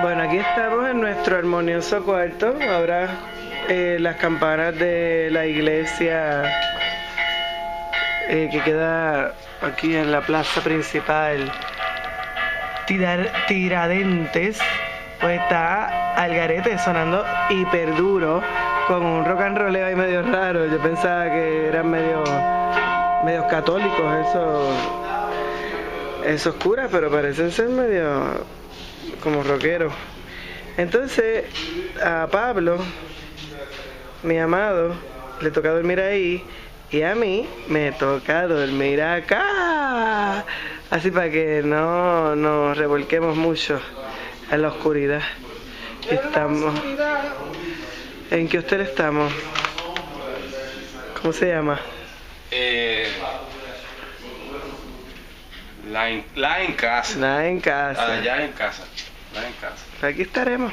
Bueno, aquí estamos en nuestro armonioso cuarto. Ahora eh, las campanas de la iglesia eh, que queda aquí en la plaza principal, Tiradentes, pues está al garete sonando hiper duro con un rock and roll ahí medio raro. Yo pensaba que eran medio medios católicos esos esos curas, pero parecen ser medio como rockeros. Entonces, a Pablo, mi amado, le toca dormir ahí y a mí me toca dormir acá. Así para que no nos revolquemos mucho en la oscuridad. Estamos. ¿En qué hotel estamos? ¿Cómo se llama? Eh, la, en, la en casa. Nada en casa. Allá en casa. La en casa. Aquí estaremos.